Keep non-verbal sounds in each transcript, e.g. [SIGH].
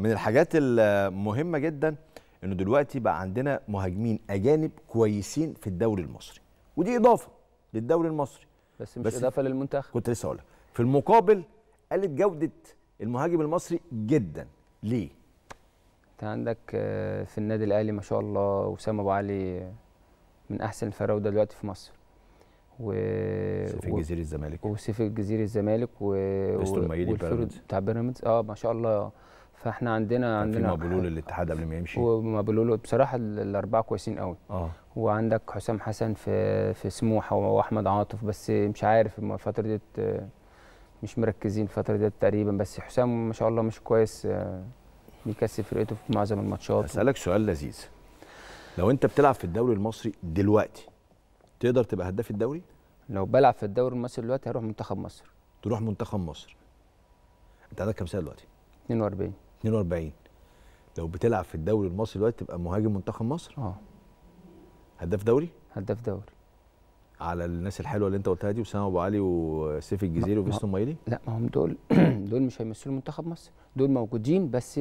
من الحاجات المهمة جدا إنه دلوقتي بقى عندنا مهاجمين أجانب كويسين في الدوري المصري. ودي إضافة للدوري المصري. بس مش بس- إضافة للمنتخب. كنت لسه هقول لك في المقابل قلت جودة المهاجم المصري جدا. ليه؟ أنت عندك آه، في النادي الأهلي ما شاء الله وسام أبو علي من أحسن الفراوده دلوقتي في مصر. و في و- الجزيرة الزمالك. وسيف الجزيري الزمالك و بيراميدز. بتاع بيراميدز. آه ما شاء الله. فاحنا عندنا كان في عندنا مبلول الاتحاد قبل ما يمشي. ومبلول بصراحة ال- الأربعة كويسين قوي. آه. وعندك حسام حسن في في سموحة وأحمد عاطف بس مش عارف الفترة ديت مش مركزين الفترة ديت تقريبا. بس حسام ما شاء الله مش كويس آه، بيكسب فرقته في معظم الماتشات. اسالك سؤال لذيذ. لو انت بتلعب في الدوري المصري دلوقتي تقدر تبقى هداف الدوري؟ لو بلعب في الدوري المصري دلوقتي هروح منتخب مصر. تروح منتخب مصر. انت عندك كام سنة دلوقتي؟ 42 42 لو بتلعب في الدوري المصري دلوقتي تبقى مهاجم منتخب مصر؟ آه. هداف دوري؟ هداف دوري. على الناس الحلوة اللي انت قلتها دي وسام أبو علي وسيف الجزيري وفيستون مايلي؟ لا ما هم دول [CLEARS THROAT] دول مش هيمثلوا منتخب مصر. دول موجودين بس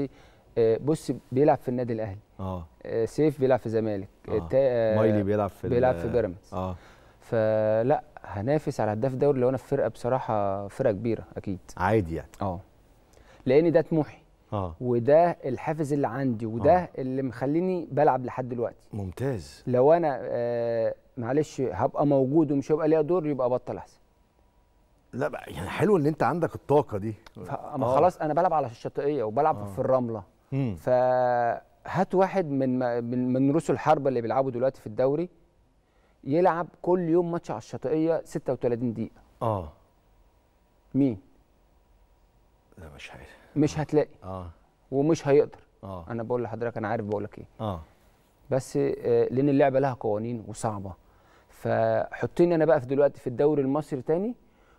آه، بص بيلعب في النادي الأهلي. آه. آه، سيف بيلعب في زمالك. آه. آه، مايلي بيلعب في بيلعب في بيراميدز. آه. فلا هنافس على هداف دوري لو أنا في فرقة بصراحة فرقة كبيرة أكيد. عادي يعني. آه. لأن ده طموحي. آه. وده الحافز اللي عندي وده آه. اللي مخليني بلعب لحد دلوقتي. ممتاز. لو أنا آه معلش هبقى موجود ومش هيبقى ليا دور يبقى بطل أحسن. لا بقى يعني حلو إن أنت عندك الطاقة دي. فاما آه. خلاص أنا بلعب على الشاطئية وبلعب آه. في الرملة. مم. فهات واحد من من من رؤوس الحربه اللي بيلعبوا دلوقتي في الدوري يلعب كل يوم ماتش على الشاطئية 36 دقيقة. آه. مين؟ لا مش عارف. مش هتلاقي. آه. ومش هيقدر. آه. أنا بقول لحضرتك أنا عارف بقول لك إيه. آه. بس آه، لأن اللعبة لها قوانين وصعبة. فحطيني أنا بقى في دلوقتي في الدوري المصري تاني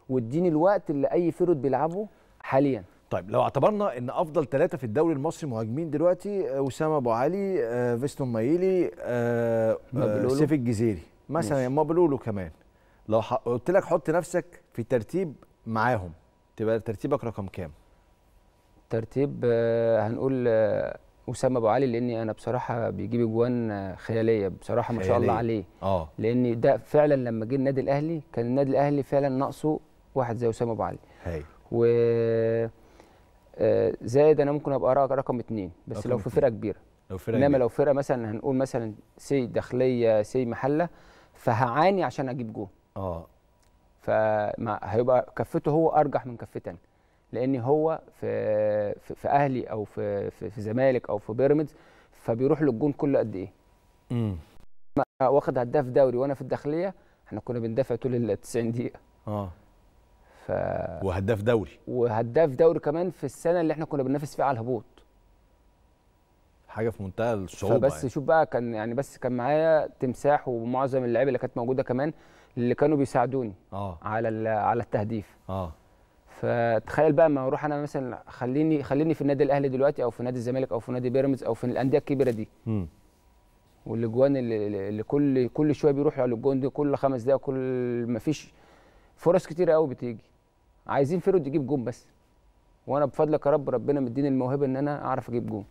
واديني الوقت اللي أي فرد بيلعبه حاليا. طيب لو اعتبرنا إن أفضل ثلاثة في الدوري المصري مهاجمين دلوقتي آه، وسام أبو علي آه، فيستون مايلي آه،. سيف الجزيري. مثلا ماشي. مبلولو كمان. لو قلت لك حط نفسك في ترتيب معاهم تبقى ترتيبك رقم كام؟ ترتيب آه، هنقول آه، أسامة أبو علي لأني أنا بصراحة بيجيب أجوان آه، خيالية بصراحة ما شاء الله. عليه. آه. لأن ده فعلا لما جه النادي الأهلي كان النادي الأهلي فعلا ناقصه واحد زي أسامة أبو علي. هاي و زائد أنا ممكن أبقى رق- رقم اتنين بس رقم لو في. فرقة كبيرة. لو فرقة إنما. لو فرقة مثلا هنقول مثلا زي داخلية زي محلة فهعاني عشان أجيب جول آه. فهيبقى كفته هو أرجح من كفتي أنا لأن هو في في, في أهلي أو في في, في زمالك أو في بيراميدز فبيروح للجون كل قد إيه. امم واخد هداف دوري وأنا في الداخلية إحنا كنا بندافع طول ال 90 دقيقة. آه. ف وهداف دوري. وهداف دوري كمان في السنة اللي إحنا كنا بننافس فيها على الهبوط. حاجة في منتهى الصعوبة فبس يعني. شوف بقى كان يعني بس كان معايا تمساح ومعظم اللعيبة اللي كانت موجودة كمان اللي كانوا بيساعدوني آه. على على التهديف. آه. فتخيل بقى ما أروح أنا مثلا خليني خليني في النادي الاهلي دلوقتي أو في نادي الزمالك أو في نادي بيراميدز أو في الانديه الكبيره دي. امم والاجوان اللي, اللي كل كل شوية بيروحوا على الجون دي كل خمس دقايق كل ما فيش فرص كتيره قوي بتيجي. عايزين فرد يجيب جون بس. وأنا بفضلك يا رب ربنا مديني الموهبه ان أنا اعرف أجيب جون.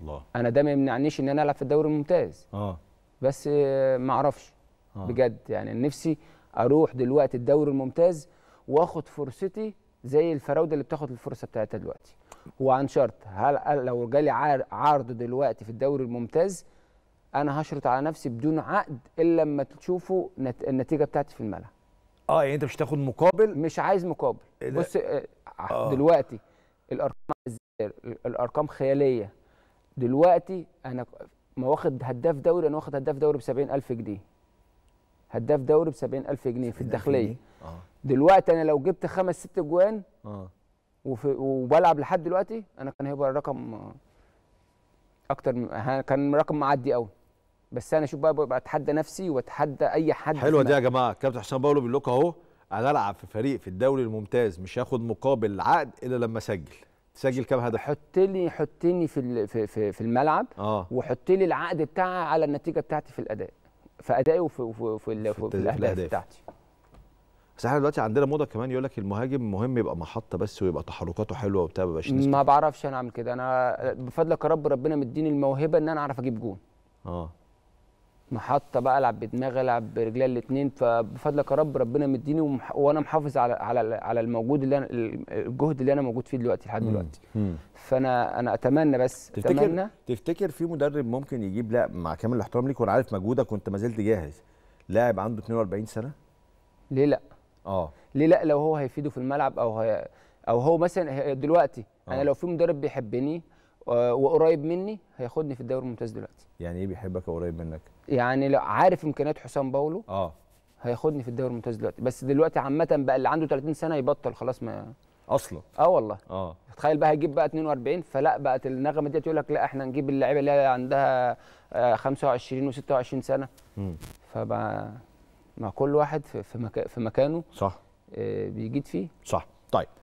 الله. أنا ده ما يمنعنيش ان أنا العب في الدوري الممتاز. آه. بس آه، ما أعرفش. آه. بجد يعني نفسي أروح دلوقتي الدوري الممتاز واخد فرصتي زي الفراوده اللي بتاخد الفرصه بتاعتها دلوقتي. وعن شرط هل لو جالي عرض دلوقتي في الدوري الممتاز أنا هشرط على نفسي بدون عقد الا لما تشوفوا نت... النتيجه بتاعتي في الملعب. آه يعني انت مش تاخد مقابل؟ مش عايز مقابل. إيه ده؟ بص آه، آه. دلوقتي الأرقام الأرقام خيالية. دلوقتي أنا ما واخد هداف دوري أنا واخد هداف دوري ب 70000 جنيه. هداف دوري ب 70000 جنيه في الداخلية. آه. دلوقتي أنا لو جبت خمس ست جوان آه. وفي وبلعب لحد دلوقتي أنا كان هيبقى الرقم آه، أكتر من كان رقم معدي قوي بس أنا شوف بقى ببقى أتحدى نفسي وأتحدى أي حد. حلوة دي يا جماعة. كابتن حسام باولو بيقول لكم أهو أنا ألعب في فريق في الدوري الممتاز مش هاخد مقابل عقد إلا لما أسجل. تسجل كام هدف؟ حط لي حطني في في في, في الملعب آه. وحط لي العقد بتاعي على النتيجة بتاعتي في الأداء. في ادائي وفي في, في في, في الأهداف. بتاعتي بس إحنا دلوقتي عندنا موضة كمان يقول لك المهاجم مهم يبقى محطة بس ويبقى تحركاته حلوة وبتاع نسبة. ما بعرفش أنا أعمل كده أنا بفضلك يا رب ربنا مديني الموهبة إن أنا أعرف أجيب جون آه محطة بقى ألعب بدماغي ألعب برجلي الاثنين فبفضلك يا رب ربنا مديني ومح... وأنا محافظ على على على الموجود اللي أنا الجهد اللي أنا موجود فيه دلوقتي لحد دلوقتي. فأنا أنا أتمنى بس تفتكر أتمنى تفتكر في مدرب ممكن يجيب لا مع كامل الاحترام ليك وأنا عارف مجهودك وأنت ما زلت جاهز لاعب عنده 42 سنة؟ ليه لأ؟ آه. ليه لأ؟ لو هو هيفيده في الملعب أو هي أو هو مثلا دلوقتي أنا آه. لو في مدرب بيحبني وقريب مني هياخدني في الدوري الممتاز دلوقتي. يعني إيه بيحبك قريب منك؟ يعني لو عارف إمكانيات حسام باولو آه. هياخدني في الدوري الممتاز دلوقتي. بس دلوقتي عامة بقى اللي عنده 30 سنة يبطل خلاص ما أصلا؟ آه والله. آه. تخيل بقى هيجيب بقى 42 فلا بقت النغمة ديت يقول لك لا إحنا نجيب اللعيبة اللي عندها آه، 25 و26 سنة. مم. فبقى مع كل واحد في مكا في مكانه صح. آه، بيجيد فيه. صح. طيب.